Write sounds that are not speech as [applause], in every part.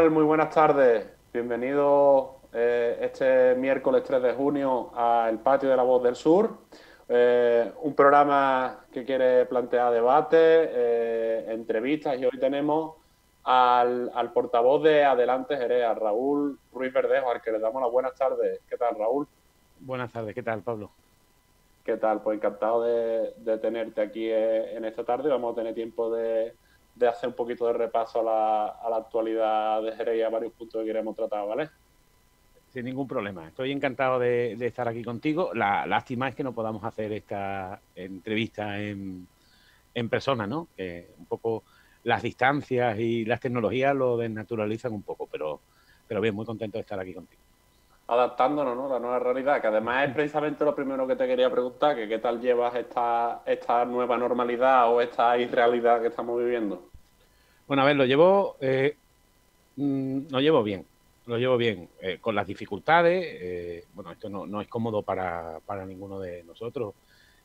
tal? Muy buenas tardes. Bienvenido eh, este miércoles 3 de junio al Patio de la Voz del Sur. Eh, un programa que quiere plantear debate, eh, entrevistas y hoy tenemos al, portavoz de Adelante Jerez, a Raúl Ruiz Verdejo, al que le damos las buenas tardes. ¿Qué tal, Raúl? Buenas tardes, ¿qué tal, Pablo? ¿Qué tal? Pues encantado de, tenerte aquí en esta tarde. Vamos a tener tiempo de, hacer un poquito de repaso a la, a la actualidad de Jerez y a varios puntos que queremos tratar, ¿vale? Sin ningún problema. Estoy encantado de, estar aquí contigo. La lástima es que no podamos hacer esta entrevista en, en persona, ¿no? Que un poco las distancias y las tecnologías lo desnaturalizan un poco, pero, pero bien, muy contento de estar aquí contigo. Adaptándonos ¿no? a la nueva realidad, que además es precisamente lo primero que te quería preguntar, que qué tal llevas esta, esta nueva normalidad o esta irrealidad que estamos viviendo. Bueno, a ver, lo llevo, eh, mm, lo llevo bien, lo llevo bien, eh, con las dificultades, eh, bueno, esto no, no es cómodo para, para ninguno de nosotros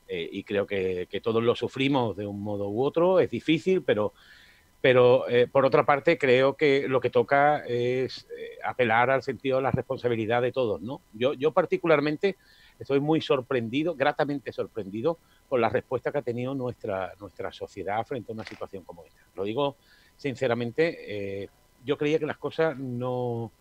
y creo que, que todos lo sufrimos de un modo u otro, es difícil, pero pero eh, por otra parte creo que lo que toca es eh, apelar al sentido de la responsabilidad de todos, ¿no? Yo, yo particularmente estoy muy sorprendido, gratamente sorprendido con la respuesta que ha tenido nuestra, nuestra sociedad frente a una situación como esta. Lo digo sinceramente, eh, yo creía que las cosas no,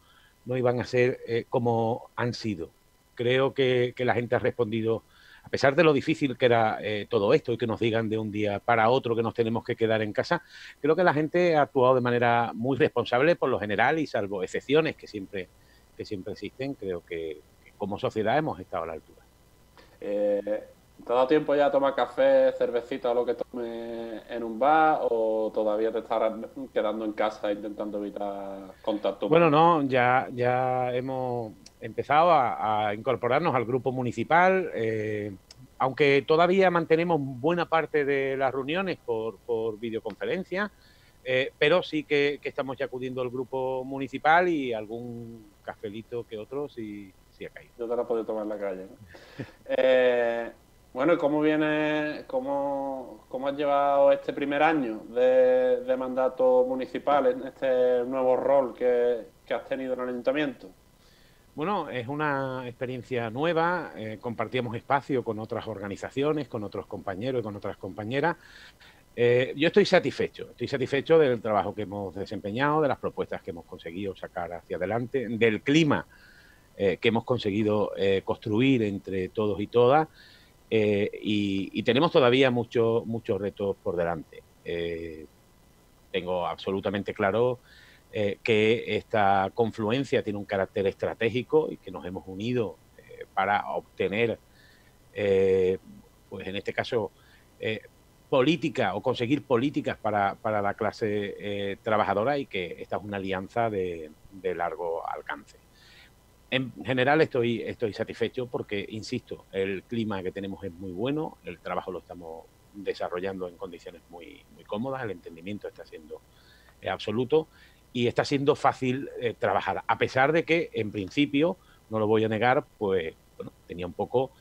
no iban a ser como han sido. Creo que, que la gente ha respondido a pesar de lo difícil que era eh, todo esto y que nos digan de un día para otro que nos tenemos que quedar en casa, creo que la gente ha actuado de manera muy responsable por lo general y salvo excepciones que siempre, que siempre existen, creo que, como sociedad hemos estado a la altura. Eh, ¿Te ha dado tiempo ya a tomar café, cervecita o lo que tome en un bar o todavía te estás quedando en casa intentando evitar contacto? Bueno, no, ya, ya hemos empezado a, incorporarnos al grupo municipal, eh, aunque todavía mantenemos buena parte de las reuniones por, videoconferencia, eh, pero sí que, estamos ya acudiendo al grupo municipal y algún cafelito que otro sí, sí ha caído. Yo te la puedo tomar en la calle. [laughs] Eh, bueno, ¿y cómo viene, cómo, cómo has llevado este primer año de, mandato municipal en este nuevo rol que, que has tenido en el ayuntamiento? Bueno, es una experiencia nueva, eh, compartíamos espacio con otras organizaciones, con otros compañeros y con otras compañeras. Eh, yo estoy satisfecho, estoy satisfecho del trabajo que hemos desempeñado, de las propuestas que hemos conseguido sacar hacia adelante, del clima eh, que hemos conseguido construir entre todos y todas, y, tenemos todavía muchos muchos retos por delante. tengo absolutamente claro eh, que esta confluencia tiene un carácter estratégico y que nos hemos unido eh, para obtener, eh, pues en este caso, política o conseguir políticas para, la clase trabajadora y que esta es una alianza de, largo alcance. En general estoy, estoy satisfecho porque, insisto, el clima que tenemos es muy bueno, el trabajo lo estamos desarrollando en condiciones muy, muy cómodas, el entendimiento está siendo absoluto y está siendo fácil eh, trabajar, a pesar de que en principio, no lo voy a negar, pues bueno, tenía un poco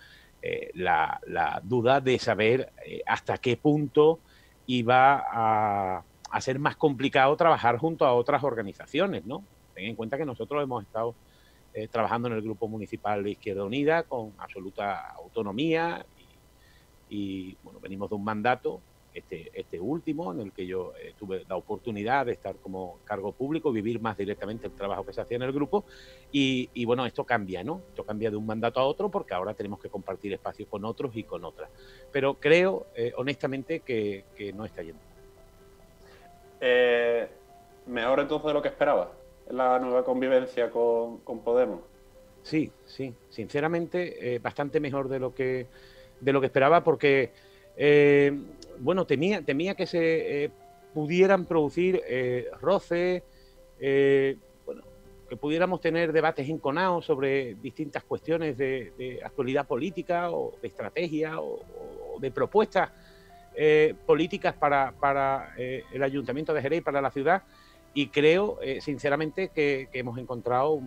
eh, la, duda de saber eh, hasta qué punto iba a, ser más complicado trabajar junto a otras organizaciones, ¿no? Ten en cuenta que nosotros hemos estado trabajando en el Grupo Municipal de Izquierda Unida con absoluta autonomía y, y bueno, venimos de un mandato este, este último, en el que yo eh, tuve la oportunidad de estar como cargo público, vivir más directamente el trabajo que se hacía en el grupo. Y, bueno, esto cambia, ¿no? Esto cambia de un mandato a otro porque ahora tenemos que compartir espacio con otros y con otras. Pero creo, eh, honestamente, que, no está yendo. Eh, mejor entonces de lo que esperaba, la nueva convivencia con, Podemos. Sí, sí, sinceramente, bastante mejor de lo que, de lo que esperaba porque bueno, temía, que se eh, pudieran producir eh, roces, eh, bueno, que pudiéramos tener debates enconados sobre distintas cuestiones de, actualidad política o de estrategia o, de propuestas políticas para, el Ayuntamiento de Jerez y para la ciudad. Y creo, sinceramente, que, hemos encontrado,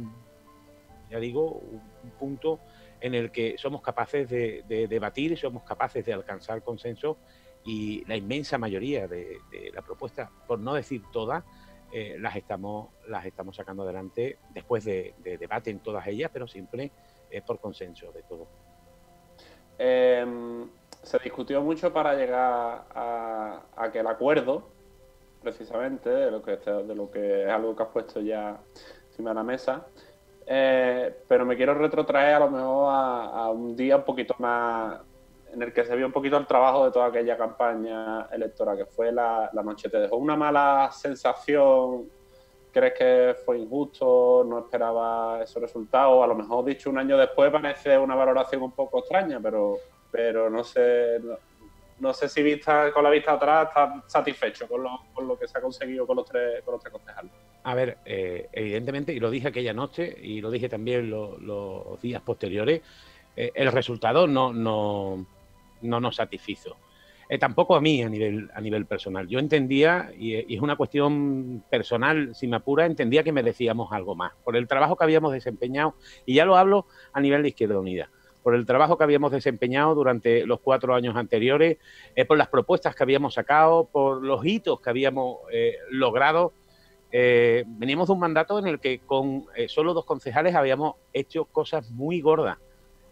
ya digo, un, punto en el que somos capaces de, de debatir somos capaces de alcanzar consenso y la inmensa mayoría de, la propuesta, por no decir toda, las, estamos, las estamos sacando adelante después de, debate en todas ellas, pero siempre es por consenso de todo. Em, se discutió mucho para llegar a, que el acuerdo, precisamente, de lo, que, de lo que es algo que has puesto ya encima de la mesa, eh, pero me quiero retrotraer a lo mejor a, un día un poquito más en el que se vio un poquito el trabajo de toda aquella campaña electoral, que fue la, noche. ¿Te dejó una mala sensación? ¿Crees que fue injusto? ¿No esperaba esos resultados? A lo mejor dicho un año después parece una valoración un poco extraña, pero, pero no sé, no, sé si vista con la vista atrás estás satisfecho con lo, con lo que se ha conseguido con los tres, con los tres concejales. A ver, eh, evidentemente, y lo dije aquella noche y lo dije también los días posteriores, eh, el resultado no, no, no nos satisfizo. Eh, tampoco a mí a nivel, a nivel personal. Yo entendía, y, es una cuestión personal, si me apura, entendía que merecíamos algo más por el trabajo que habíamos desempeñado, y ya lo hablo a nivel de Izquierda Unida, por el trabajo que habíamos desempeñado durante los cuatro años anteriores, por las propuestas que habíamos sacado, por los hitos que habíamos logrado eh, veníamos de un mandato en el que con eh, solo dos concejales habíamos hecho cosas muy gordas.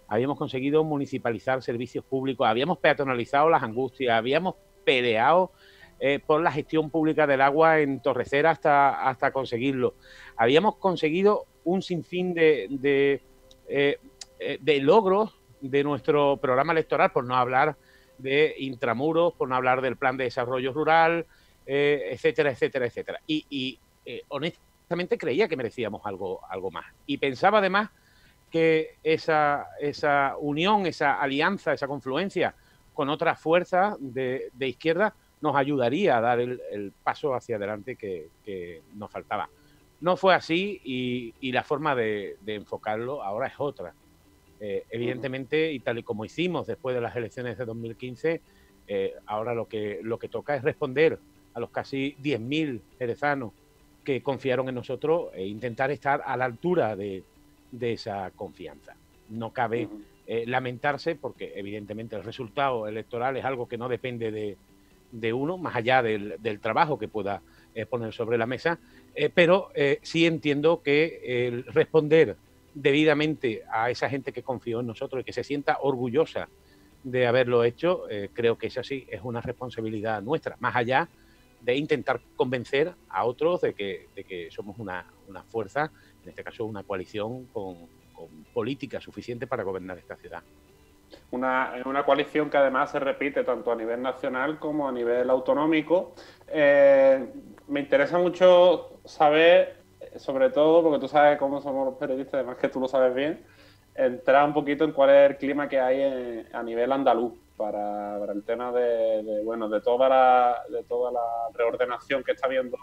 Habíamos conseguido municipalizar servicios públicos, habíamos peatonalizado las angustias, habíamos peleado eh, por la gestión pública del agua en Torrecera hasta, hasta conseguirlo. Habíamos conseguido un sinfín de, de, de logros de nuestro programa electoral, por no hablar de intramuros, por no hablar del plan de desarrollo rural, etcétera, etcétera, etcétera. y, eh, honestamente creía que merecíamos algo, algo más. Y pensaba además que esa, esa unión, esa alianza, esa confluencia con otras fuerzas de, izquierda nos ayudaría a dar el, paso hacia adelante que, nos faltaba. No fue así y, la forma de, enfocarlo ahora es otra. Eh, evidentemente, y tal y como hicimos después de las elecciones de 2015, eh, ahora lo que, lo que toca es responder a los casi 10.000 jerezanos que confiaron en nosotros e intentar estar a la altura de, esa confianza. No cabe eh, lamentarse porque evidentemente el resultado electoral es algo que no depende de, uno, más allá del, trabajo que pueda eh, poner sobre la mesa, eh, pero sí entiendo que el responder debidamente a esa gente que confió en nosotros y que se sienta orgullosa de haberlo hecho, creo que esa sí es una responsabilidad nuestra, más allá de intentar convencer a otros de que, de que somos una, fuerza, en este caso una coalición con, política suficiente para gobernar esta ciudad. Una, una coalición que además se repite tanto a nivel nacional como a nivel autonómico. Eh, me interesa mucho saber, sobre todo, porque tú sabes cómo somos los periodistas, además que tú lo sabes bien, entrar un poquito en cuál es el clima que hay a nivel andaluz para, el tema de, bueno de toda la de toda la reordenación que está viendo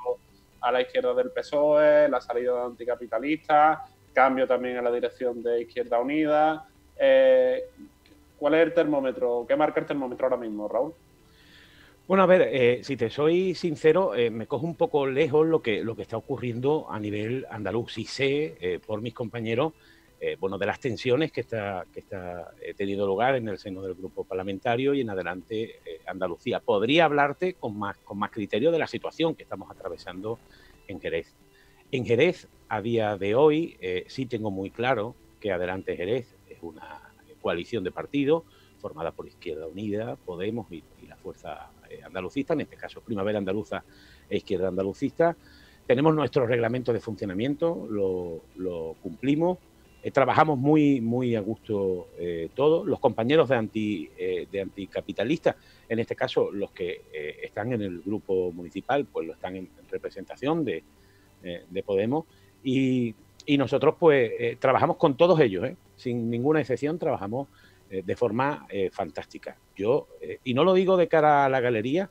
a la izquierda del PSOE, la salida de anticapitalistas, cambio también en la dirección de Izquierda Unida. Eh, ¿Cuál es el termómetro? ¿Qué marca el termómetro ahora mismo, Raúl? Bueno, a ver, eh, si te soy sincero, eh, me cojo un poco lejos lo que, lo que está ocurriendo a nivel andaluz. Sí sé por mis compañeros eh, bueno, de las tensiones que está, que está eh, teniendo lugar en el seno del grupo parlamentario y en adelante eh, Andalucía. Podría hablarte con más, con más criterio de la situación que estamos atravesando en Jerez. En Jerez, a día de hoy, sí tengo muy claro que Adelante Jerez es una coalición de partidos formada por Izquierda Unida, Podemos y, la Fuerza Andalucista, en este caso Primavera Andaluza e Izquierda Andalucista. Tenemos nuestro reglamento de funcionamiento, lo cumplimos, eh, trabajamos muy, muy a gusto eh, todos. Los compañeros de, anti, eh, de anticapitalistas, en este caso los que están en el grupo municipal, pues lo están en, representación de, Podemos. Y, nosotros pues trabajamos con todos ellos, sin ninguna excepción, trabajamos de forma fantástica. Yo, y no lo digo de cara a la galería,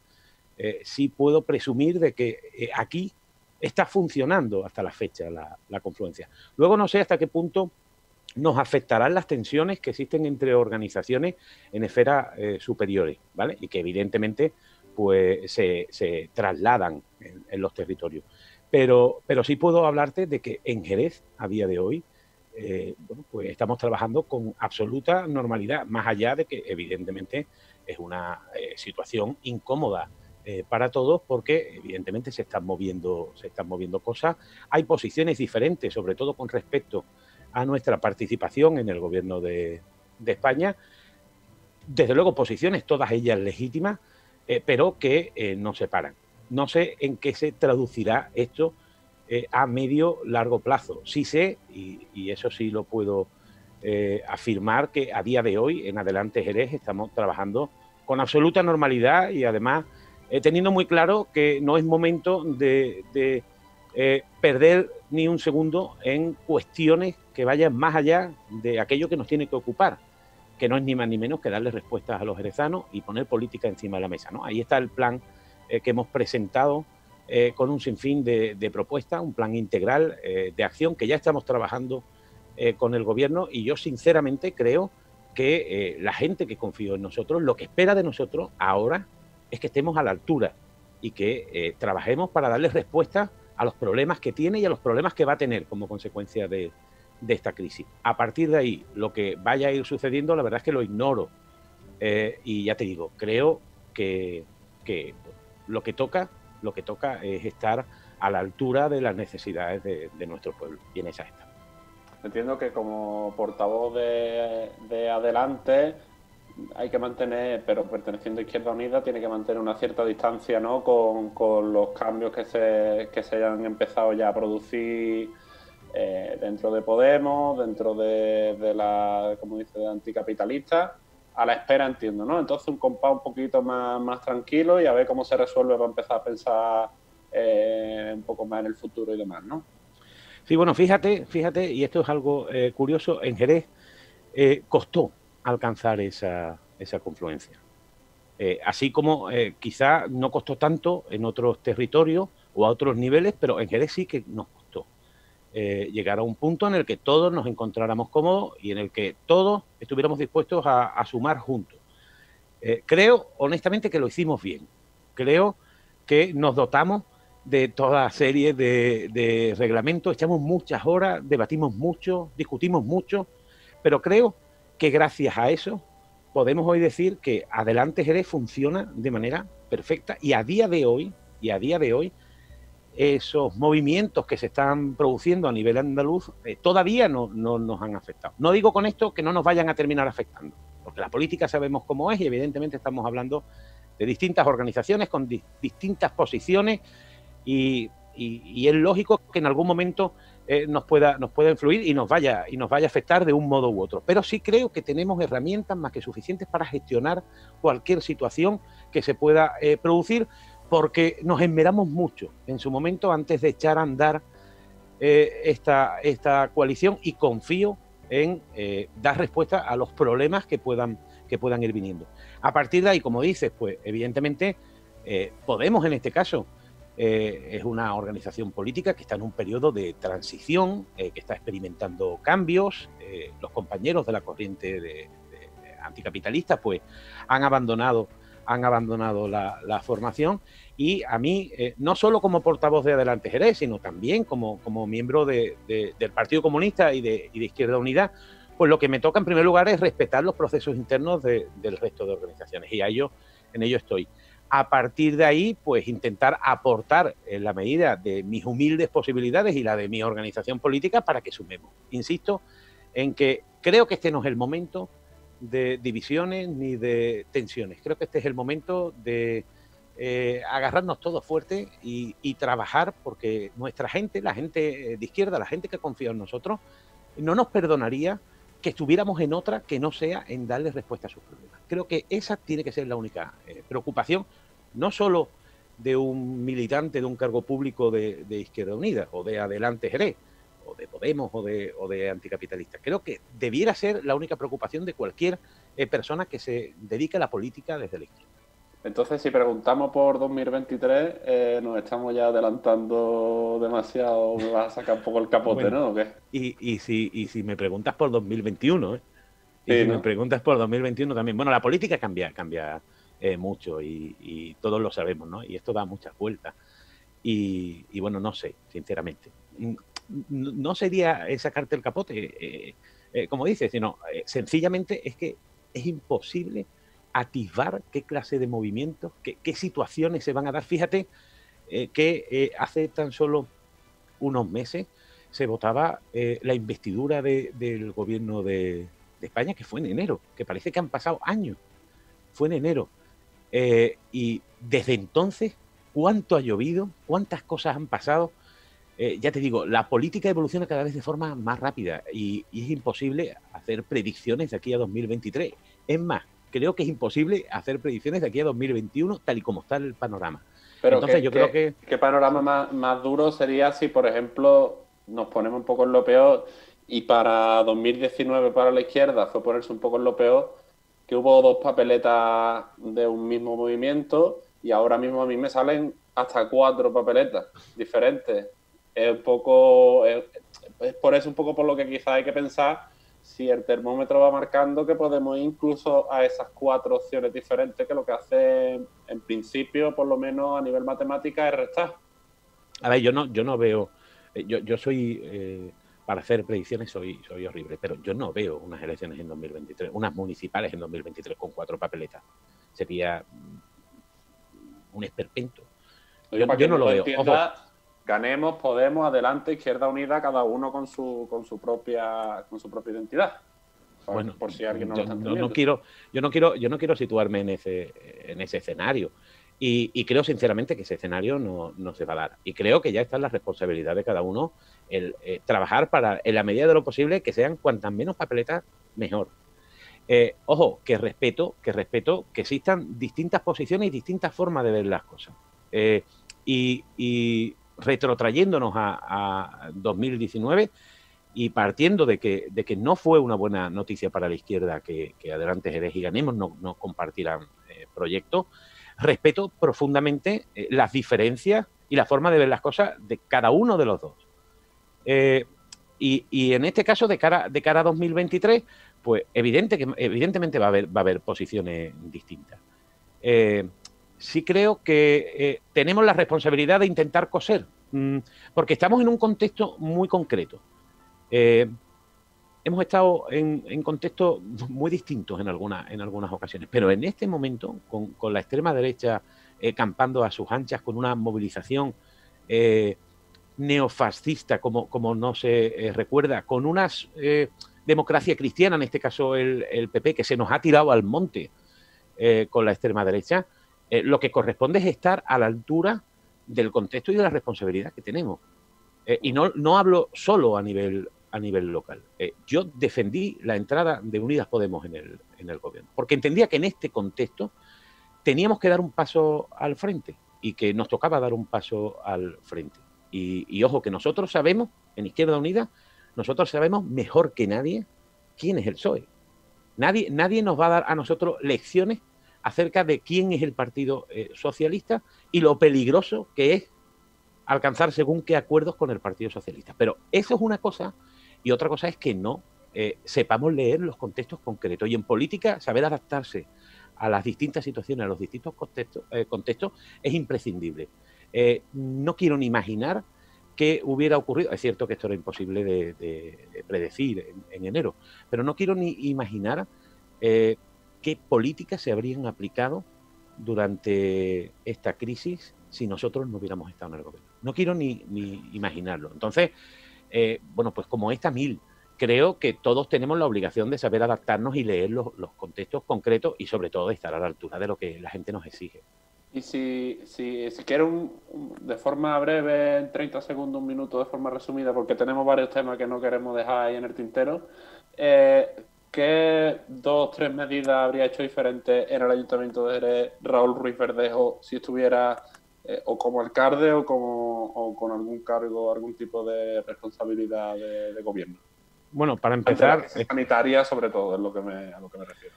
sí puedo presumir de que aquí está funcionando hasta la fecha la, confluencia. Luego no sé hasta qué punto nos afectarán las tensiones que existen entre organizaciones en esferas eh, superiores, ¿vale? Y que evidentemente pues se, trasladan en, los territorios. Pero, pero sí puedo hablarte de que en Jerez, a día de hoy, eh, pues estamos trabajando con absoluta normalidad, más allá de que evidentemente es una eh, situación incómoda eh, para todos porque evidentemente se están moviendo, se están moviendo cosas. Hay posiciones diferentes, sobre todo con respecto a nuestra participación en el gobierno de, España. Desde luego, posiciones, todas ellas legítimas, eh, pero que eh, nos separan. No sé en qué se traducirá esto a medio largo plazo. Sí sé, y, eso sí lo puedo afirmar, que a día de hoy, en adelante Jerez, estamos trabajando con absoluta normalidad y además eh, teniendo muy claro que no es momento de, eh, perder ni un segundo en cuestiones que vayan más allá de aquello que nos tiene que ocupar, que no es ni más ni menos que darle respuestas a los jerezanos y poner política encima de la mesa. ¿no? Ahí está el plan eh, que hemos presentado con un sinfín de, propuestas, un plan integral de acción que ya estamos trabajando con el gobierno y yo sinceramente creo que la gente que confió en nosotros, lo que espera de nosotros ahora es que estemos a la altura y que eh, trabajemos para darle respuesta a los problemas que tiene y a los problemas que va a tener como consecuencia de, esta crisis. A partir de ahí, lo que vaya a ir sucediendo, la verdad es que lo ignoro. Eh, y ya te digo, creo que, lo que toca, lo que toca es estar a la altura de las necesidades de, nuestro pueblo. Y en esa está. Entiendo que como portavoz de Adelante, hay que mantener, pero perteneciendo a Izquierda Unida, tiene que mantener una cierta distancia ¿no? con, los cambios que se, que se hayan empezado ya a producir eh, dentro de Podemos, dentro de, la, como dice, de anticapitalista, a la espera, entiendo, ¿no? Entonces un compás un poquito más, más tranquilo y a ver cómo se resuelve para empezar a pensar eh, un poco más en el futuro y demás, ¿no? Sí, bueno, fíjate, fíjate, y esto es algo eh, curioso, en Jerez costó alcanzar esa, esa confluencia. Eh, así como eh, quizá no costó tanto en otros territorios o a otros niveles, pero en Jerez sí que nos costó eh, llegar a un punto en el que todos nos encontráramos cómodos y en el que todos estuviéramos dispuestos a, sumar juntos. creo, honestamente, que lo hicimos bien. Creo que nos dotamos de toda serie de, de reglamentos, echamos muchas horas, debatimos mucho, discutimos mucho, pero creo que gracias a eso podemos hoy decir que Adelante Jerez funciona de manera perfecta y a día de hoy, y a día de hoy, esos movimientos que se están produciendo a nivel andaluz eh, todavía no, nos han afectado. No digo con esto que no nos vayan a terminar afectando, porque la política sabemos cómo es y evidentemente estamos hablando de distintas organizaciones con distintas posiciones y, es lógico que en algún momento eh, nos, pueda, nos pueda influir y nos, vaya, y nos vaya a afectar de un modo u otro. Pero sí creo que tenemos herramientas más que suficientes para gestionar cualquier situación que se pueda eh, producir porque nos esmeramos mucho en su momento antes de echar a andar eh, esta, esta coalición y confío en dar respuesta a los problemas que puedan, que puedan ir viniendo. A partir de ahí, como dices, pues evidentemente podemos en este caso eh, es una organización política que está en un periodo de transición, eh, que está experimentando cambios. Eh, los compañeros de la corriente de, anticapitalista pues han abandonado, han abandonado la, formación. Y a mí, no solo como portavoz de Adelante Jerez, sino también como, como miembro del Partido Comunista y de, Izquierda Unida, pues lo que me toca en primer lugar es respetar los procesos internos del resto de organizaciones. Y a ello, en ello estoy a partir de ahí, pues intentar aportar en la medida de mis humildes posibilidades y la de mi organización política para que sumemos. Insisto en que creo que este no es el momento de divisiones ni de tensiones. Creo que este es el momento de eh, agarrarnos todos fuerte y, trabajar porque nuestra gente, la gente de izquierda, la gente que confía en nosotros, no nos perdonaría que estuviéramos en otra que no sea en darle respuesta a sus problemas. Creo que esa tiene que ser la única eh, preocupación no solo de un militante de un cargo público de, Izquierda Unida o de Adelante Jerez o de Podemos o de, o anticapitalistas. Creo que debiera ser la única preocupación de cualquier eh, persona que se dedique a la política desde la izquierda. Entonces, si preguntamos por 2023, eh, nos estamos ya adelantando demasiado, me vas a sacar un poco el capote, ¿no? Y, y, si, y si me preguntas por 2021, ¿eh? Y si me preguntas por 2021 también. Bueno, la política cambia, cambia eh, mucho y, todos lo sabemos, ¿no? Y esto da muchas vueltas. Y, bueno, no sé, sinceramente. No sería sacarte el capote, eh, eh, como dices, sino sencillamente es que es imposible atisbar qué clase de movimientos, qué, situaciones se van a dar. Fíjate eh, que eh, hace tan solo unos meses se votaba la investidura del gobierno de, España, que fue en enero, que parece que han pasado años. Fue en enero. y desde entonces, ¿cuánto ha llovido? ¿Cuántas cosas han pasado? Eh, ya te digo, la política evoluciona cada vez de forma más rápida y, es imposible hacer predicciones de aquí a 2023. Es más, creo que es imposible hacer predicciones de aquí a 2021 tal y como está el panorama. Pero Entonces, yo creo que... ¿Qué panorama más, duro sería si, por ejemplo, nos ponemos un poco en lo peor y para 2019 para la izquierda fue ponerse un poco en lo peor, que hubo dos papeletas de un mismo movimiento y ahora mismo a mí me salen hasta cuatro papeletas diferentes es un poco, es, por eso un poco por lo que quizás hay que pensar si el termómetro va marcando que podemos ir incluso a esas cuatro opciones diferentes que lo que hace en principio, por lo menos a nivel matemática, es restar. A ver, yo no, yo no veo, eh, yo, yo soy, eh, para hacer predicciones soy, soy horrible, pero yo no veo unas elecciones en 2023, unas municipales en 2023 con cuatro papeletas. Sería un esperpento. Yo, no lo veo ganemos, Podemos, adelante, Izquierda Unida, cada uno con su, con su propia, con su propia identidad. Bueno, por si alguien no yo, lo no, quiero, yo no quiero, yo no quiero situarme en ese, en ese escenario. Y, creo sinceramente que ese escenario no, no, se va a dar. Y creo que ya está en la responsabilidad de cada uno el eh, trabajar para, en la medida de lo posible, que sean cuantas menos papeletas, mejor. Eh, ojo, que respeto, que respeto que existan distintas posiciones y distintas formas de ver las cosas. Eh, y, retrotrayéndonos a, 2019 y partiendo de que, de que no fue una buena noticia para la izquierda que, Adelante Jerez y Ganemos no, no compartieran eh, proyectos, respeto profundamente eh, las diferencias y la forma de ver las cosas de cada uno de los dos. Eh, y, en este caso, de cara, de cara a 2023, pues evidente que, evidentemente va a haber, va a haber posiciones distintas sí creo que eh, tenemos la responsabilidad de intentar coser, mm, porque estamos en un contexto muy concreto. Eh, hemos estado en, contextos muy distintos en, en algunas ocasiones, pero en este momento, con, la extrema derecha eh, campando a sus anchas, con una movilización neofascista, como, como no se recuerda, con una democracia cristiana, en este caso el, el, PP, que se nos ha tirado al monte con la extrema derecha, eh, lo que corresponde es estar a la altura del contexto y de la responsabilidad que tenemos. Eh, y no, no hablo solo a nivel, a nivel local. Eh, yo defendí la entrada de Unidas Podemos en el, en el gobierno, porque entendía que en este contexto teníamos que dar un paso al frente y que nos tocaba dar un paso al frente. Y, y ojo, que nosotros sabemos, en Izquierda Unida, nosotros sabemos mejor que nadie quién es el PSOE. Nadie, nadie nos va a dar a nosotros lecciones acerca de quién es el Partido eh, Socialista y lo peligroso que es alcanzar según qué acuerdos con el Partido Socialista. Pero eso es una cosa y otra cosa es que no eh, sepamos leer los contextos concretos. Y en política, saber adaptarse a las distintas situaciones, a los distintos contextos, eh, contextos es imprescindible. no quiero ni imaginar qué hubiera ocurrido. Es cierto que esto era imposible de, predecir en, enero, pero no quiero ni imaginar qué políticas se habrían aplicado durante esta crisis si nosotros no hubiéramos estado en el gobierno. No quiero ni, imaginarlo. Entonces, eh, bueno, pues como esta mil, creo que todos tenemos la obligación de saber adaptarnos y leer los, contextos concretos y sobre todo de estar a la altura de lo que la gente nos exige. Y si, si, si quieres de forma breve, en 30 segundos, un minuto, de forma resumida, porque tenemos varios temas que no queremos dejar ahí en el tintero, eh, ¿Qué dos tres medidas habría hecho diferente en el Ayuntamiento de Raúl Ruiz Verdejo si estuviera eh, o como alcalde o, como, o con algún cargo, algún tipo de responsabilidad de, gobierno? Bueno, para empezar... Sanitaria sobre todo, es lo que me, a lo que me refiero.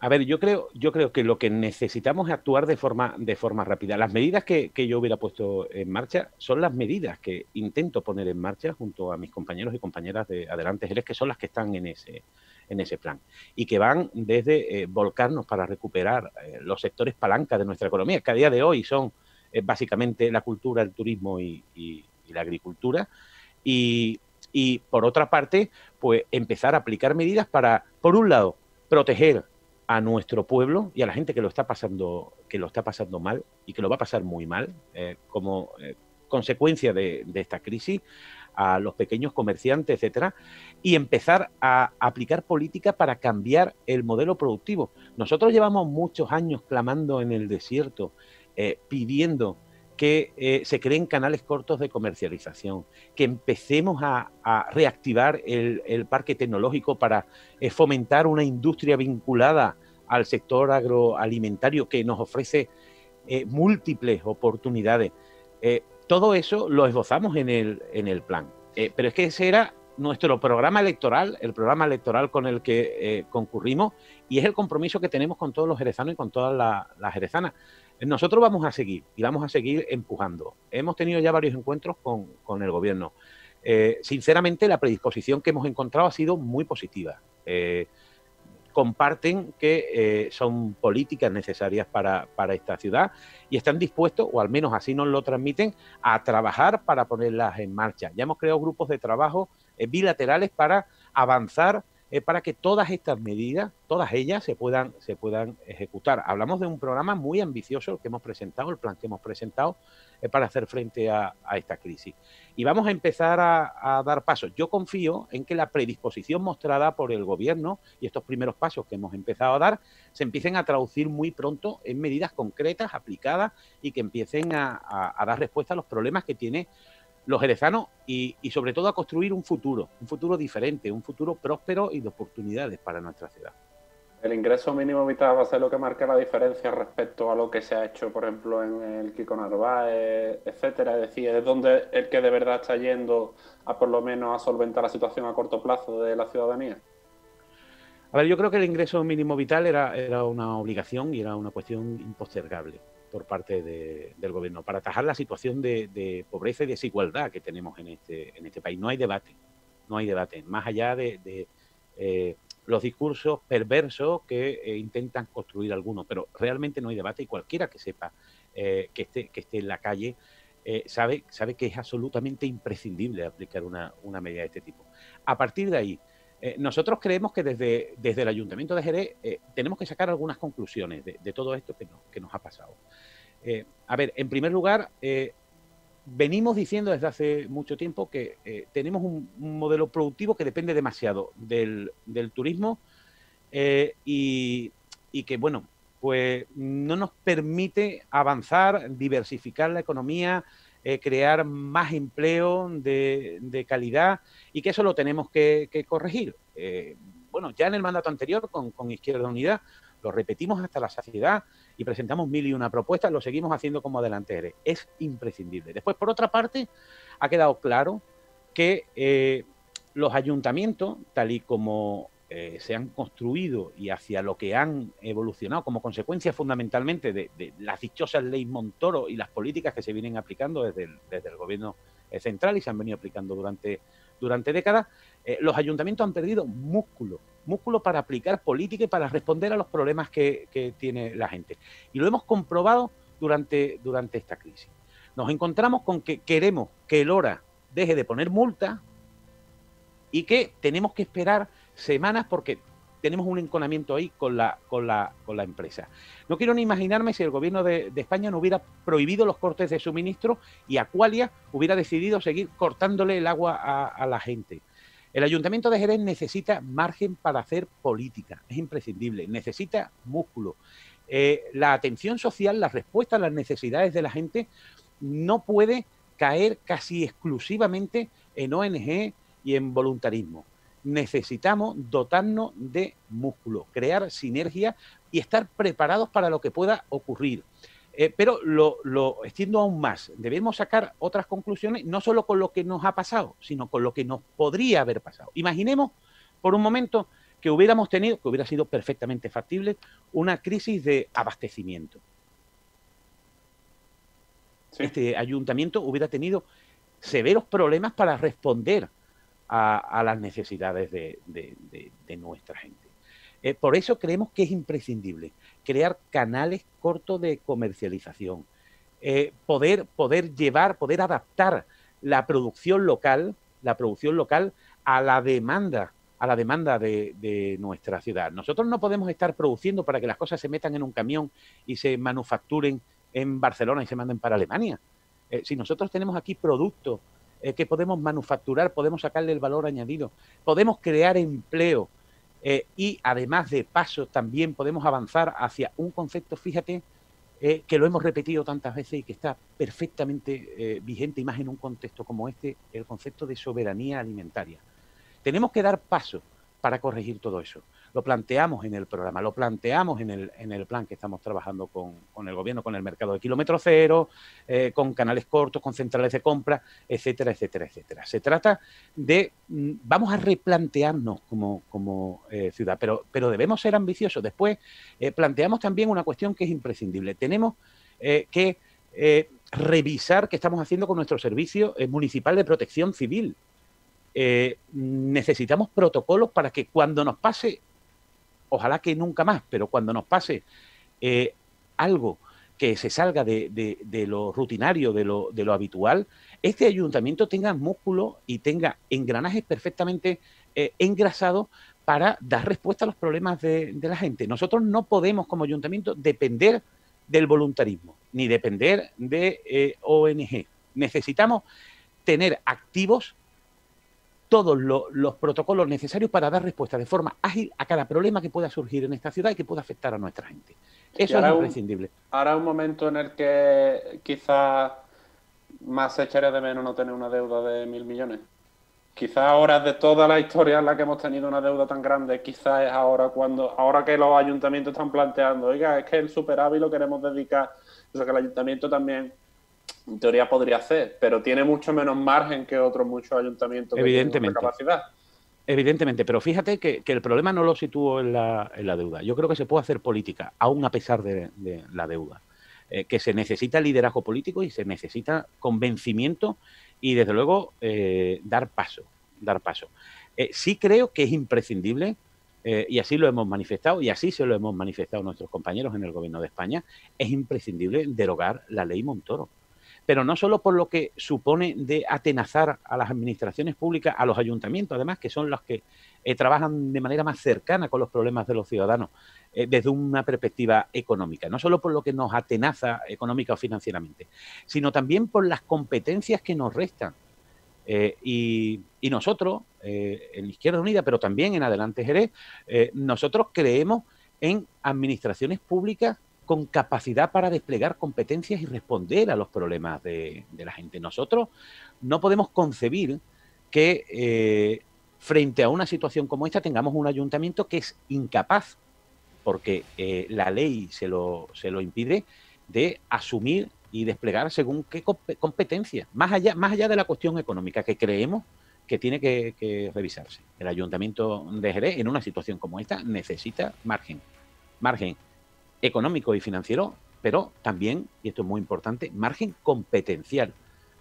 A ver, yo creo, yo creo que lo que necesitamos es actuar de forma, de forma rápida. Las medidas que, yo hubiera puesto en marcha son las medidas que intento poner en marcha junto a mis compañeros y compañeras de Adelante Jerez, que son las que están en ese, en ese plan y que van desde eh, volcarnos para recuperar eh, los sectores palanca de nuestra economía, que a día de hoy son eh, básicamente la cultura, el turismo y, la agricultura. Y, por otra parte, pues empezar a aplicar medidas para, por un lado, proteger a nuestro pueblo y a la gente que lo está pasando, que lo está pasando mal y que lo va a pasar muy mal eh, como eh, consecuencia de, esta crisis, a los pequeños comerciantes, etcétera, y empezar a aplicar políticas para cambiar el modelo productivo. Nosotros llevamos muchos años clamando en el desierto, eh, pidiendo que se creen canales cortos de comercialización, que empecemos a, reactivar el, parque tecnológico para fomentar una industria vinculada al sector agroalimentario que nos ofrece eh, múltiples oportunidades. Eh, todo eso lo esbozamos en el, plan. Eh, pero es que ese era nuestro programa electoral, el programa electoral con el que concurrimos, y es el compromiso que tenemos con todos los jerezanos y con todas las jerezanas. Nosotros vamos a seguir y vamos a seguir empujando. Hemos tenido ya varios encuentros con, con el gobierno. sinceramente, la predisposición que hemos encontrado ha sido muy positiva comparten que eh, son políticas necesarias para, esta ciudad y están dispuestos, o al menos así nos lo transmiten, a trabajar para ponerlas en marcha. Ya hemos creado grupos de trabajo eh, bilaterales para avanzar para que todas estas medidas, todas ellas, se puedan, se puedan ejecutar. Hablamos de un programa muy ambicioso que hemos presentado, el plan que hemos presentado eh, para hacer frente a, esta crisis. Y vamos a empezar a, dar pasos. Yo confío en que la predisposición mostrada por el gobierno y estos primeros pasos que hemos empezado a dar se empiecen a traducir muy pronto en medidas concretas, aplicadas y que empiecen a, a dar respuesta a los problemas que tiene los jerezanos y, sobre todo a construir un futuro, un futuro diferente, un futuro próspero y de oportunidades para nuestra ciudad. El ingreso mínimo vital va a ser lo que marca la diferencia respecto a lo que se ha hecho, por ejemplo, en el Kiko Narváez, etcétera. Es decir, es donde el que de verdad está yendo a por lo menos a solventar la situación a corto plazo de la ciudadanía. A ver, yo creo que el ingreso mínimo vital era, era una obligación y era una cuestión impostergable por parte del gobierno para atajar la situación de, pobreza y desigualdad que tenemos en este, en este país. No hay debate, no hay debate, más allá de, eh, los discursos perversos que eh, intentan construir algunos, pero realmente no hay debate y cualquiera que sepa eh, que, esté, que esté en la calle sabe, sabe que es absolutamente imprescindible aplicar una, medida de este tipo. A partir de ahí, nosotros creemos que desde, desde el Ayuntamiento de Jerez tenemos que sacar algunas conclusiones de, todo esto que, que nos ha pasado. Eh, a ver, en primer lugar, eh, venimos diciendo desde hace mucho tiempo que eh, tenemos un, modelo productivo que depende demasiado del, turismo y, que, bueno, pues no nos permite avanzar, diversificar la economía, crear más empleo de, calidad y que eso lo tenemos que, corregir. bueno, ya en el mandato anterior con, con Izquierda Unida lo repetimos hasta la saciedad y presentamos mil y una propuestas, lo seguimos haciendo como adelante. Es imprescindible. Después, por otra parte, ha quedado claro que eh, los ayuntamientos, tal y como eh, se han construido y hacia lo que han evolucionado como consecuencia fundamentalmente de, las dichosas leyes Montoro y las políticas que se vienen aplicando desde el, gobierno eh, central y se han venido aplicando durante, durante décadas, los ayuntamientos han perdido músculo músculo para aplicar política y para responder a los problemas que, tiene la gente. Y lo hemos comprobado durante, durante esta crisis. Nos encontramos con que queremos que el hora deje de poner multa y que tenemos que esperar semanas porque tenemos un enconamiento ahí con la, con la, con la empresa. No quiero ni imaginarme si el gobierno de, España no hubiera prohibido los cortes de suministro y Aqualia hubiera decidido seguir cortándole el agua a la gente. El Ayuntamiento de Jerez necesita margen para hacer política, es imprescindible, necesita músculo. Eh, la atención social, la respuesta a las necesidades de la gente no puede caer casi exclusivamente en ONG y en voluntarismo. Necesitamos dotarnos de músculo, crear sinergia y estar preparados para lo que pueda ocurrir. Eh, pero lo, extiendo aún más. Debemos sacar otras conclusiones, no solo con lo que nos ha pasado, sino con lo que nos podría haber pasado. Imaginemos por un momento que hubiéramos tenido, que hubiera sido perfectamente factible, una crisis de abastecimiento. Este ayuntamiento hubiera tenido severos problemas para responder a, las necesidades de, nuestra gente. Eh, por eso creemos que es imprescindible crear canales cortos de comercialización, eh, poder, poder llevar, poder adaptar la producción local, la producción local a la demanda, a la demanda de, nuestra ciudad. Nosotros no podemos estar produciendo para que las cosas se metan en un camión y se manufacturen en Barcelona y se manden para Alemania. Eh, si nosotros tenemos aquí productos eh, que podemos manufacturar, podemos sacarle el valor añadido, podemos crear empleo eh, y además de paso también podemos avanzar hacia un concepto, fíjate, que lo hemos repetido tantas veces y que está perfectamente vigente y más en un contexto como este, el concepto de soberanía alimentaria. Tenemos que dar paso para corregir todo eso. Lo planteamos en el programa, lo planteamos en el, en el plan que estamos trabajando con, el gobierno, con el mercado de kilómetro cero, eh, con canales cortos, con centrales de compra, etcétera, etcétera, etcétera. Se trata de, mm, vamos a replantearnos como, como eh, ciudad, pero, pero debemos ser ambiciosos. Después eh, planteamos también una cuestión que es imprescindible. Tenemos que revisar qué estamos haciendo con nuestro servicio municipal de protección civil. Necesitamos protocolos para que cuando nos pase, ojalá que nunca más, pero cuando nos pase eh, algo que se salga de, lo rutinario, de lo, habitual, este ayuntamiento tenga músculo y tenga engranajes perfectamente eh, engrasados para dar respuesta a los problemas de, la gente. Nosotros no podemos como ayuntamiento depender del voluntarismo, ni depender de ONG. Necesitamos tener activos todos los protocolos necesarios para dar respuesta de forma ágil a cada problema que pueda surgir en esta ciudad y que pueda afectar a nuestra gente. Eso es imprescindible. ahora un momento en el que quizás más se echaría de menos no tener una deuda de mil millones. Quizás ahora de toda la historia en la que hemos tenido una deuda tan grande, quizás es ahora cuando, ahora que los ayuntamientos están planteando, oiga, es que el superávit lo queremos dedicar, o sea que el ayuntamiento también en teoría podría hacer, pero tiene mucho menos margen que otros muchos ayuntamientos Evidentemente. capacidad. Evidentemente, pero fíjate que, el problema no lo sitúo en la, deuda. Yo creo que se puede hacer política, aún a pesar de, la deuda. Eh, que se necesita liderazgo político y se necesita convencimiento y, desde luego, eh, dar paso. Dar paso. Eh, sí creo que es imprescindible, y así lo hemos manifestado, y así se lo hemos manifestado nuestros compañeros en el Gobierno de España, es imprescindible derogar la ley Montoro pero no solo por lo que supone de atenazar a las administraciones públicas, a los ayuntamientos, además, que son los que eh, trabajan de manera más cercana con los problemas de los ciudadanos eh, desde una perspectiva económica, no solo por lo que nos atenaza económica o financieramente, sino también por las competencias que nos restan. Eh, y, y, nosotros, en Izquierda Unida, pero también en Adelante Jerez, nosotros creemos en administraciones públicas con capacidad para desplegar competencias y responder a los problemas de, la gente. Nosotros no podemos concebir que eh, frente a una situación como esta tengamos un ayuntamiento que es incapaz, porque eh, la ley se lo, se lo impide, de asumir y desplegar según qué competencias, más allá, más allá de la cuestión económica que creemos que tiene que, que revisarse. El ayuntamiento de Jerez en una situación como esta necesita margen, margen económico y financiero, pero también, y esto es muy importante, margen competencial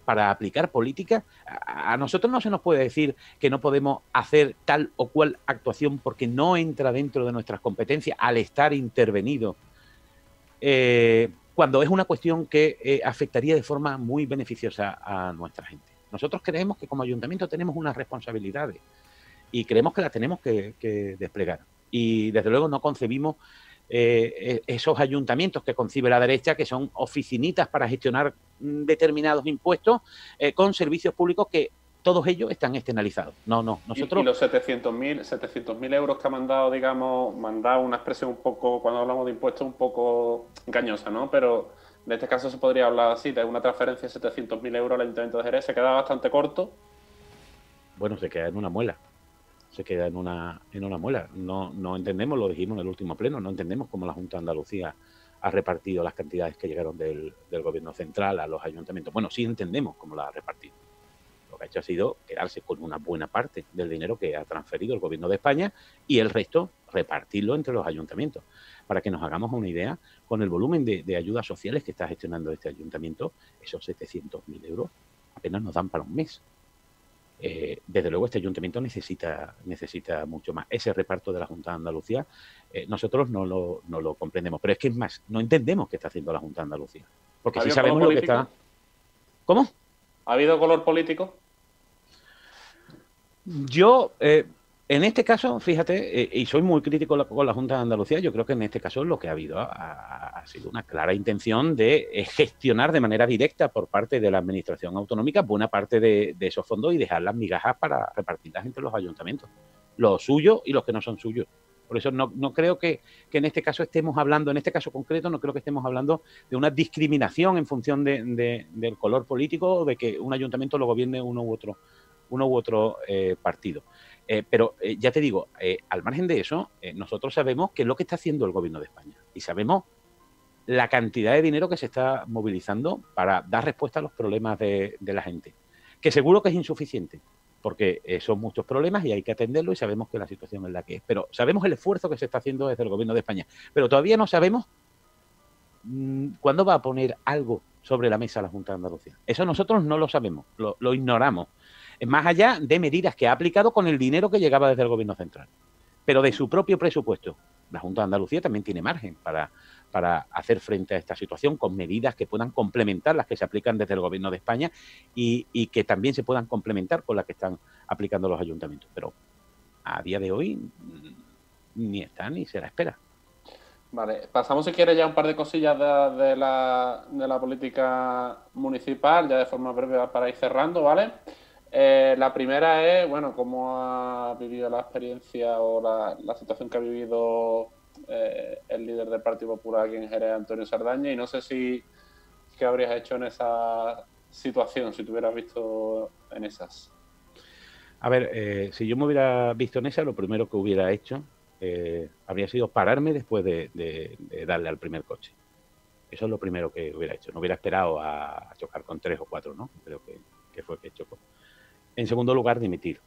para aplicar políticas. A nosotros no se nos puede decir que no podemos hacer tal o cual actuación porque no entra dentro de nuestras competencias al estar intervenido, eh, cuando es una cuestión que eh, afectaría de forma muy beneficiosa a nuestra gente. Nosotros creemos que como ayuntamiento tenemos unas responsabilidades y creemos que las tenemos que, que desplegar. Y desde luego no concebimos eh, e-, esos ayuntamientos que concibe la derecha, que son oficinitas para gestionar mm, determinados impuestos eh, con servicios públicos que todos ellos están externalizados. No, no, nosotros... Y, los 700.000 700 euros que ha mandado, digamos, mandado una expresión un poco, cuando hablamos de impuestos, un poco engañosa, ¿no? Pero en este caso se podría hablar así, de una transferencia de 700.000 euros al Ayuntamiento de Jerez, se queda bastante corto. Bueno, se queda en una muela se queda en una, en una muela. No, no entendemos, lo dijimos en el último pleno, no entendemos cómo la Junta de Andalucía ha repartido las cantidades que llegaron del, gobierno central a los ayuntamientos. Bueno, sí entendemos cómo la ha repartido. Lo que ha hecho ha sido quedarse con una buena parte del dinero que ha transferido el gobierno de España y el resto repartirlo entre los ayuntamientos. Para que nos hagamos una idea, con el volumen de, de ayudas sociales que está gestionando este ayuntamiento, esos 700.000 euros apenas nos dan para un mes. Eh, desde luego este ayuntamiento necesita, necesita mucho más. Ese reparto de la Junta de Andalucía, eh, nosotros no lo, no lo, comprendemos. Pero es que es más, no entendemos qué está haciendo la Junta de Andalucía. Porque si sabemos lo que está. ¿Cómo? ¿Ha habido color político? Yo, eh, En este caso, fíjate, eh, y soy muy crítico con la Junta de Andalucía, yo creo que en este caso lo que ha habido ha, sido una clara intención de eh, gestionar de manera directa por parte de la Administración Autonómica buena parte de, esos fondos y dejar las migajas para repartirlas entre los ayuntamientos, los suyos y los que no son suyos. Por eso no, creo que, en este caso estemos hablando, en este caso concreto, no creo que estemos hablando de una discriminación en función del color político o de que un ayuntamiento lo gobierne uno u otro, uno u otro eh, partido. Eh, pero eh, ya te digo, eh, al margen de eso, nosotros sabemos qué es lo que está haciendo el gobierno de España y sabemos la cantidad de dinero que se está movilizando para dar respuesta a los problemas de, la gente, que seguro que es insuficiente, porque son muchos problemas y hay que atenderlo y sabemos que la situación es la que es, pero sabemos el esfuerzo que se está haciendo desde el gobierno de España, pero todavía no sabemos mm, cuándo va a poner algo sobre la mesa la Junta de Andalucía. Eso nosotros no lo sabemos, lo ignoramos más allá de medidas que ha aplicado con el dinero que llegaba desde el gobierno central, pero de su propio presupuesto. La Junta de Andalucía también tiene margen para, para hacer frente a esta situación con medidas que puedan complementar las que se aplican desde el gobierno de España y, que también se puedan complementar con las que están aplicando los ayuntamientos. Pero a día de hoy mm, ni está ni se la espera. Vale, pasamos si quieres ya un par de cosillas de, la, de la política municipal, ya de forma breve para ir cerrando, ¿vale? Eh, la primera es, bueno, cómo ha vivido la experiencia o la, situación que ha vivido eh, el líder del Partido Popular aquí en Jerez, Antonio Sardaña, y no sé si qué habrías hecho en esa situación, si te hubieras visto en esas. A ver, eh, si yo me hubiera visto en esa, lo primero que hubiera hecho habría sido pararme después de, darle al primer coche. Eso es lo primero que hubiera hecho. No hubiera esperado a, chocar con tres o cuatro, ¿no? Creo que, que fue que chocó. En segundo lugar, dimitir.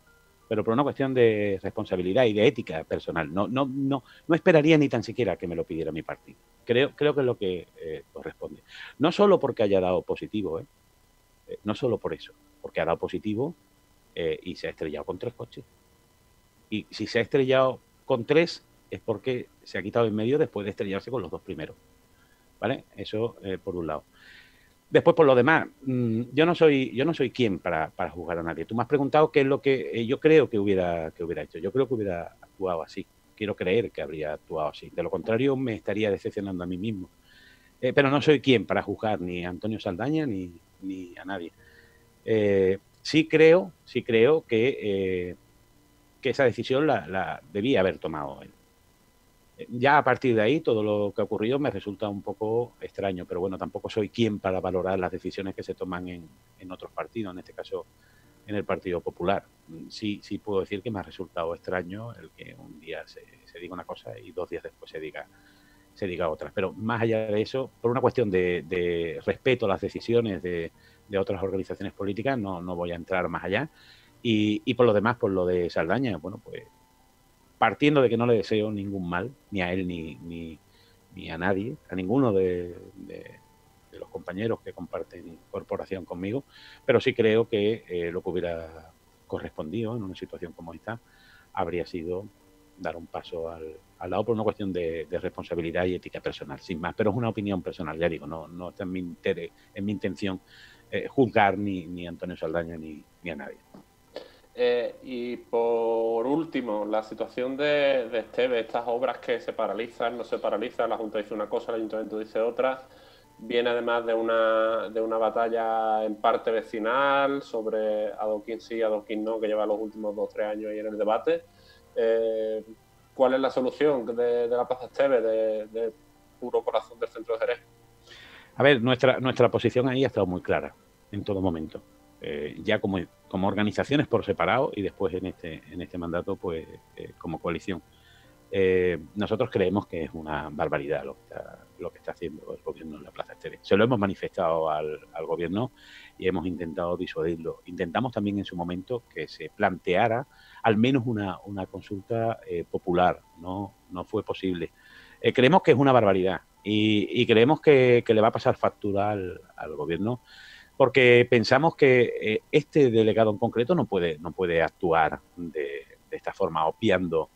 Pero por una cuestión de responsabilidad y de ética personal. No, no, no, no esperaría ni tan siquiera que me lo pidiera mi partido. Creo, creo que es lo que eh, corresponde. No solo porque haya dado positivo, ¿eh? ¿eh? no solo por eso, porque ha dado positivo eh, y se ha estrellado con tres coches. Y si se ha estrellado con tres, es porque se ha quitado en medio después de estrellarse con los dos primeros. ¿Vale? Eso por un lado. Después, por lo demás, mm, yo no soy, yo no soy quien para, para juzgar a nadie. Tú me has preguntado qué es lo que eh, yo creo que hubiera, que hubiera hecho. Yo creo que hubiera actuado así. Quiero creer que habría actuado así. De lo contrario, me estaría decepcionando a mí mismo. Eh, pero no soy quien para juzgar ni a Antonio Saldaña ni, ni a nadie. Eh, sí creo, sí creo que, que esa decisión la, la, debía haber tomado él ya a partir de ahí todo lo que ha ocurrido me resulta un poco extraño, pero bueno, tampoco soy quien para valorar las decisiones que se toman en, en otros partidos, en este caso en el Partido Popular. Sí, sí puedo decir que me ha resultado extraño el que un día se, diga una cosa y dos días después se diga se diga otra. Pero más allá de eso, por una cuestión de, respeto a las decisiones de, de, otras organizaciones políticas, no, no voy a entrar más allá. Y, y por lo demás, por lo de Saldaña, bueno, pues partiendo de que no le deseo ningún mal, ni a él ni, ni, a nadie, a ninguno de, los compañeros que comparten corporación conmigo, pero sí creo que eh, lo que hubiera correspondido en una situación como esta habría sido dar un paso al, lado por una cuestión de, responsabilidad y ética personal, sin más, pero es una opinión personal, ya digo, no, no está en mi, interés, en mi intención eh, juzgar ni, ni a Antonio Saldaña ni, ni a nadie. Eh, y por último, la situación de, Esteve, estas obras que se paralizan, no se paralizan, la Junta dice una cosa, el Ayuntamiento dice otra, viene además de una, de una batalla en parte vecinal sobre Adoquín sí, Adoquín no, que lleva los últimos dos o tres años ahí en el debate. Eh, ¿Cuál es la solución de, la Plaza Esteve, de, de, puro corazón del centro de Jerez? A ver, nuestra, nuestra posición ahí ha estado muy clara en todo momento. Eh, ya como, como organizaciones por separado y después en este, en este mandato pues eh, como coalición. Eh, nosotros creemos que es una barbaridad lo que, está, lo que está haciendo el gobierno en la Plaza Estéreo. Se lo hemos manifestado al, al, gobierno y hemos intentado disuadirlo. Intentamos también en su momento que se planteara al menos una, una consulta popular. No, no fue posible. creemos que es una barbaridad y, y creemos que, que, le va a pasar factura al, al gobierno porque pensamos que eh, este delegado en concreto no puede, no puede actuar de, esta forma, opiando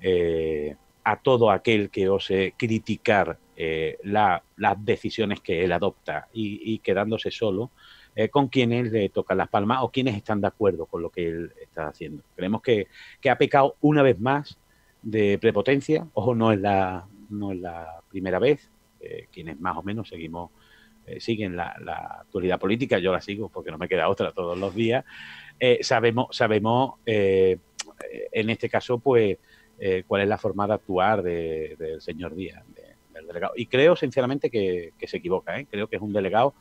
eh, a todo aquel que ose criticar eh, las decisiones que él adopta y, quedándose solo eh, con quienes le tocan las palmas o quienes están de acuerdo con lo que él está haciendo. Creemos que, ha pecado una vez más de prepotencia, ojo, no es la, no es la primera vez, eh, quienes más o menos seguimos, eh, siguen la, actualidad política, yo la sigo porque no me queda otra todos los días, sabemos, sabemos en este caso, pues, cuál es la forma de actuar del señor Díaz, del delegado. Y creo, sinceramente, que, que se equivoca, creo que es un delegado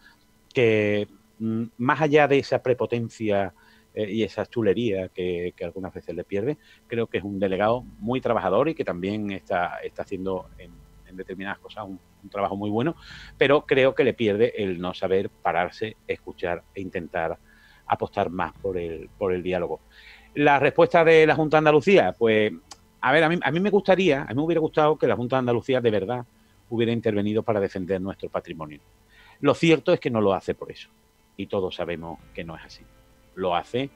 que Mm, más allá de esa prepotencia eh, y esa chulería que, algunas veces le pierde, creo que es un delegado muy trabajador y que también está, está haciendo en, determinadas cosas un, trabajo muy bueno, pero creo que le pierde el no saber pararse, escuchar e intentar apostar más por el, por el diálogo. La respuesta de la Junta de Andalucía, pues, a ver, a mí, a mí me gustaría, a mí me hubiera gustado que la Junta de Andalucía de verdad hubiera intervenido para defender nuestro patrimonio. Lo cierto es que no lo hace por eso y todos sabemos que no es así. Lo hace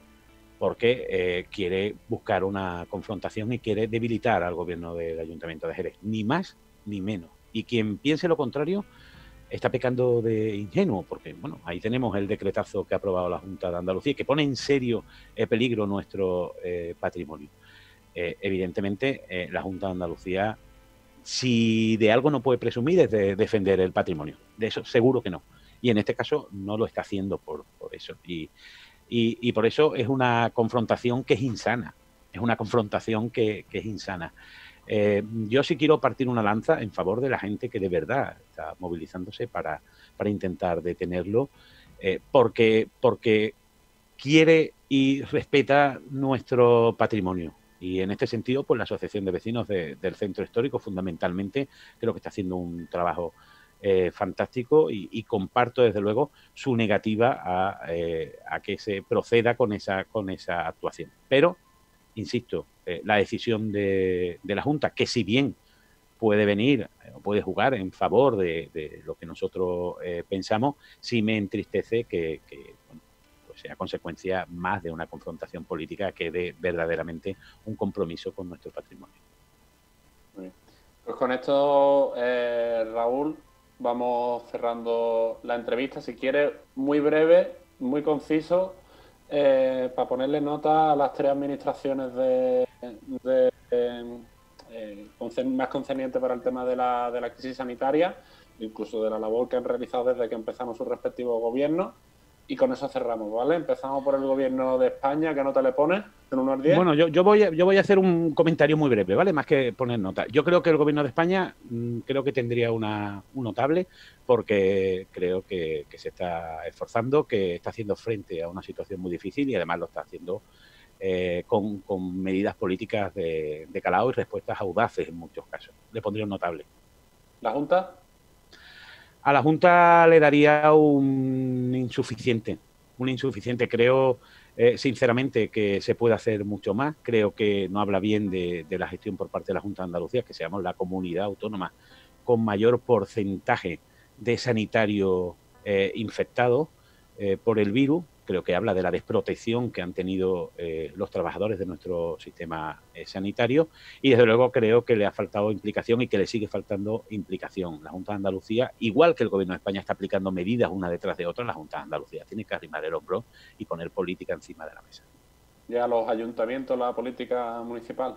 porque eh, quiere buscar una confrontación y quiere debilitar al gobierno del Ayuntamiento de Jerez, ni más ni menos. Y quien piense lo contrario está pecando de ingenuo, porque bueno, ahí tenemos el decretazo que ha aprobado la Junta de Andalucía, que pone en serio el peligro nuestro eh, patrimonio. Eh, evidentemente, la Junta de Andalucía, si de algo no puede presumir, es de defender el patrimonio. De eso seguro que no y en este caso no lo está haciendo por, eso. Y, por eso es una confrontación que es insana, es una confrontación que, es insana. Eh, yo sí quiero partir una lanza en favor de la gente que de verdad está movilizándose para, para intentar detenerlo, eh, porque, porque quiere y respeta nuestro patrimonio. Y en este sentido, pues la Asociación de Vecinos del Centro Histórico fundamentalmente creo que está haciendo un trabajo eh, fantástico y, comparto desde luego su negativa eh, a, que se proceda con esa, con esa actuación. Pero, insisto, eh, la decisión de, la Junta, que si bien puede venir o puede jugar en favor de, lo que nosotros pensamos, sí me entristece que, pues sea consecuencia más de una confrontación política que de verdaderamente un compromiso con nuestro patrimonio. Pues con esto, Raúl, vamos cerrando la entrevista. Si quieres, muy breve, muy conciso, eh, para ponerle nota a las tres administraciones de, eh, más concernientes para el tema de la, de la crisis sanitaria, incluso de la labor que han realizado desde que empezamos sus respectivos gobiernos y con eso cerramos, ¿vale? Empezamos por el gobierno de España, ¿qué nota le pones? ¿En 1 al 10? Bueno, yo, yo, voy a, yo voy a hacer un comentario muy breve, ¿vale? Más que poner nota. Yo creo que el gobierno de España mm, creo que tendría una, un notable porque creo que, se está esforzando, que está haciendo frente a una situación muy difícil y además lo está haciendo eh, con, medidas políticas de, de calado y respuestas audaces en muchos casos. Le pondría un notable. ¿La Junta? A la Junta le daría un insuficiente, un insuficiente. Creo, eh, sinceramente, que se puede hacer mucho más. Creo que no habla bien de, la gestión por parte de la Junta de Andalucía, que seamos la comunidad autónoma con mayor porcentaje de sanitario eh, infectado eh, por el virus creo que habla de la desprotección que han tenido eh, los trabajadores de nuestro sistema eh, sanitario y desde luego creo que le ha faltado implicación y que le sigue faltando implicación. La Junta de Andalucía, igual que el Gobierno de España está aplicando medidas una detrás de otra, la Junta de Andalucía tiene que arrimar el hombro y poner política encima de la mesa. ¿Ya los ayuntamientos, la política municipal?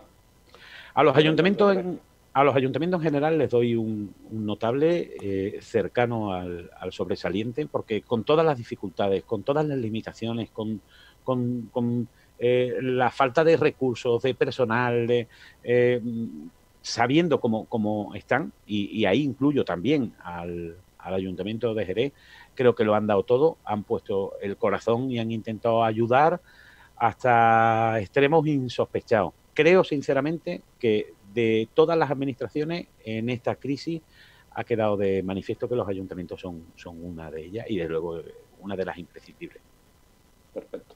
A los ayuntamientos en, a los ayuntamientos en general les doy un, notable eh, cercano al, sobresaliente, porque con todas las dificultades, con todas las limitaciones, con, eh, la falta de recursos, de personal, eh, sabiendo cómo, están, y, ahí incluyo también al, al ayuntamiento de Jerez, creo que lo han dado todo, han puesto el corazón y han intentado ayudar hasta extremos insospechados. Creo sinceramente que de todas las administraciones en esta crisis ha quedado de manifiesto que los ayuntamientos son, son una de ellas y desde luego una de las imprescindibles. Perfecto.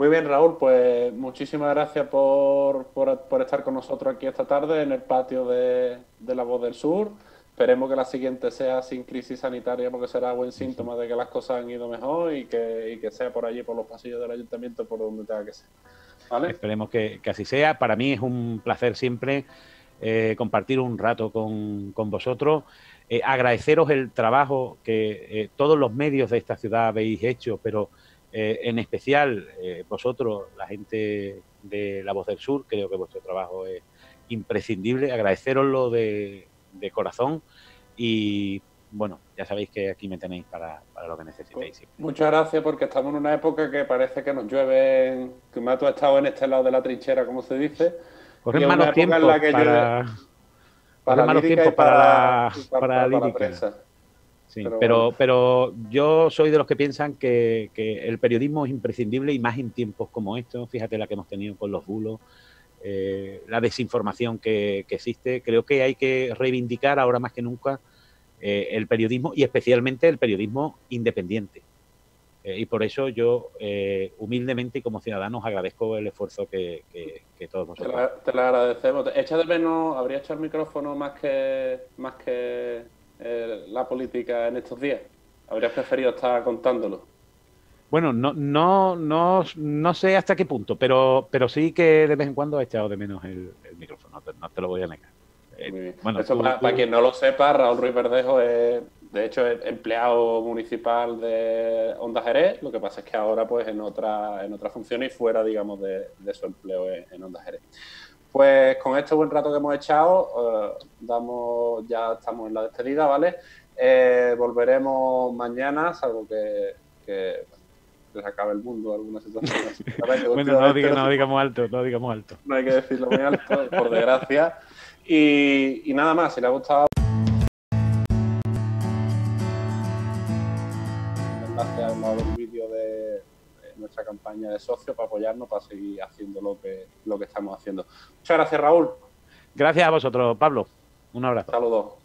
Muy bien, Raúl, pues muchísimas gracias por, por, estar con nosotros aquí esta tarde en el patio de, La Voz del Sur. Esperemos que la siguiente sea sin crisis sanitaria porque será buen síntoma de que las cosas han ido mejor y que, y que sea por allí, por los pasillos del ayuntamiento, por donde tenga que ser. Esperemos que, así sea. Para mí es un placer siempre eh, compartir un rato con, vosotros. Eh, agradeceros el trabajo que todos los medios de esta ciudad habéis hecho, pero en especial vosotros, la gente de La Voz del Sur, creo que vuestro trabajo es imprescindible. Agradeceroslo de, de corazón y bueno, ya sabéis que aquí me tenéis para, lo que necesitéis. Muchas gracias porque estamos en una época que parece que nos llueve, que me ha estado en este lado de la trinchera, como se dice. Corren malos tiempos para, para, malos tiempos para, para, la prensa. Sí, pero, pero, yo soy de los que piensan que, el periodismo es imprescindible y más en tiempos como estos. Fíjate la que hemos tenido con los bulos, eh, la desinformación que, que, existe. Creo que hay que reivindicar ahora más que nunca eh, el periodismo y especialmente el periodismo independiente. Eh, y por eso yo eh, humildemente y como ciudadanos agradezco el esfuerzo que, todos nosotros. Te, lo agradecemos. ¿Echa de menos, habría hecho el micrófono más que, más que la política en estos días? ¿Habrías preferido estar contándolo? Bueno, no, no, no, no sé hasta qué punto, pero, pero sí que de vez en cuando he echado de menos el, micrófono, no te lo voy a negar. Eh, bueno, para, quien no lo sepa, Raúl Ruiz Verdejo es, de hecho, es empleado municipal de Onda Jerez. Lo que pasa es que ahora, pues, en otra, en otra función y fuera, digamos, de, su empleo en, Onda Jerez. Pues con este buen rato que hemos echado, eh, damos, ya estamos en la despedida, ¿vale? Eh, volveremos mañana, salvo que, que se acabe el mundo alguna situación así. [laughs] bueno, no, no digamos alto, no digamos alto. No hay que decirlo muy alto, por desgracia. Y, nada más, si le ha gustado. Enlace al lado del vídeo de, nuestra campaña de socio para apoyarnos, para seguir haciendo lo que, lo que estamos haciendo. Muchas gracias, Raúl. Gracias a vosotros, Pablo. Un abrazo. Saludos.